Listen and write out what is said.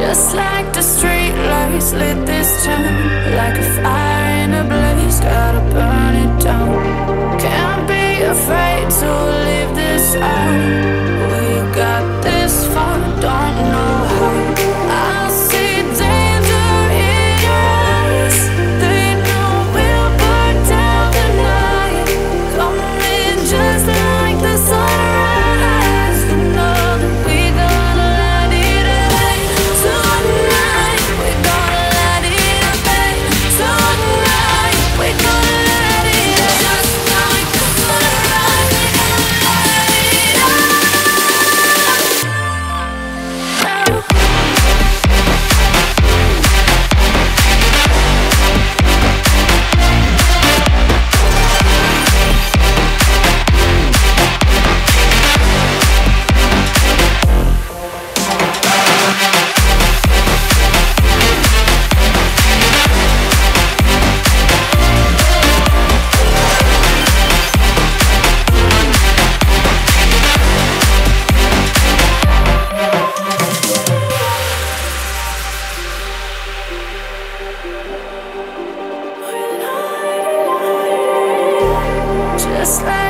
Just like the streetlights lit this town Like a fire in a blaze, gotta burn it down. Can't be afraid to leave this out. Just like